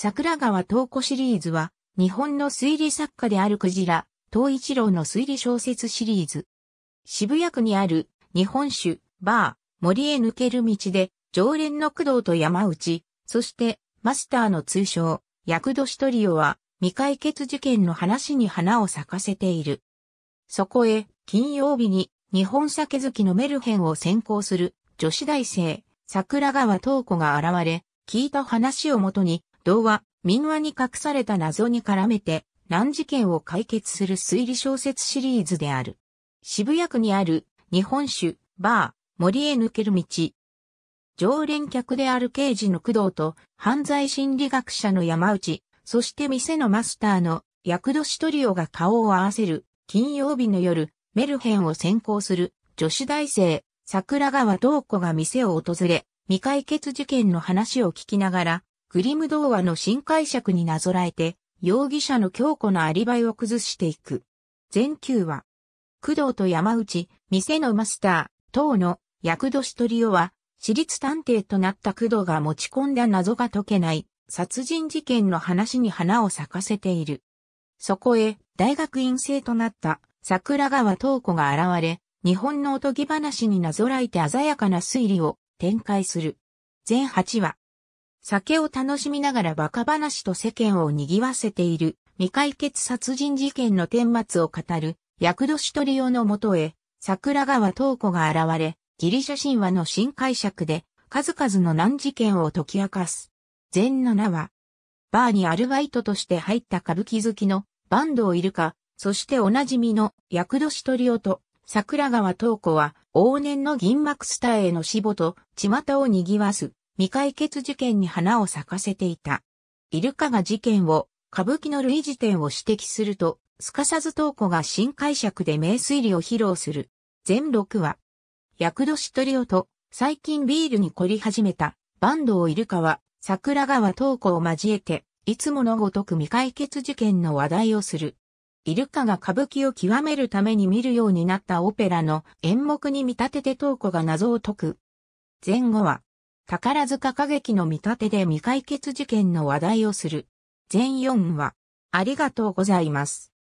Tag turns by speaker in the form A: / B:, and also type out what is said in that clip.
A: 桜川東子シリーズは、日本の推理作家であるクジラ、東一郎の推理小説シリーズ。渋谷区にある日本酒、バー、森へ抜ける道で、常連の工藤と山内、そしてマスターの通称、役年トリオは未解決事件の話に花を咲かせている。そこへ、金曜日に日本酒好きのメルヘンを先行する女子大生、桜川東子が現れ、聞いた話をもとに、童話、民話に隠された謎に絡めて、難事件を解決する推理小説シリーズである。渋谷区にある日本酒、バー、森へ抜ける道。常連客である刑事の工藤と犯罪心理学者の山内、そして店のマスターの役年トリオが顔を合わせる金曜日の夜、メルヘンを先行する女子大生、桜川東子が店を訪れ、未解決事件の話を聞きながら、グリム童話の新解釈になぞらえて、容疑者の強固なアリバイを崩していく。全球は、工藤と山内、店のマスター、等の役年トリオは、私立探偵となった工藤が持ち込んだ謎が解けない殺人事件の話に花を咲かせている。そこへ大学院生となった桜川東子が現れ、日本のおとぎ話になぞらえて鮮やかな推理を展開する。全8話。酒を楽しみながらバカ話と世間を賑わせている。未解決殺人事件の顛末を語る。役年トリオのもとへ。桜川東子が現れ、ギリシャ神話の新解釈で。数々の難事件を解き明かす。全7話。バーにアルバイトとして入った歌舞伎好きの。バンドをいるか、そしておなじみの。役年トリオと。桜川東子は。往年の銀幕スターへの死母と。巷を賑わす。未解決事件に花を咲かせていた。イルカが事件を歌舞伎の類似点を指摘すると、すかさず東子が新解釈で名推理を披露する。全6話。役年トリオと最近ビールに凝り始めたバンドをイルカは桜川東子を交えていつものごとく未解決事件の話題をする。イルカが歌舞伎を極めるために見るようになったオペラの演目に見立てて東子が謎を解く。前後は、宝塚歌劇の見立てで未解決事件の話題をする。全4話。ありがとうございます。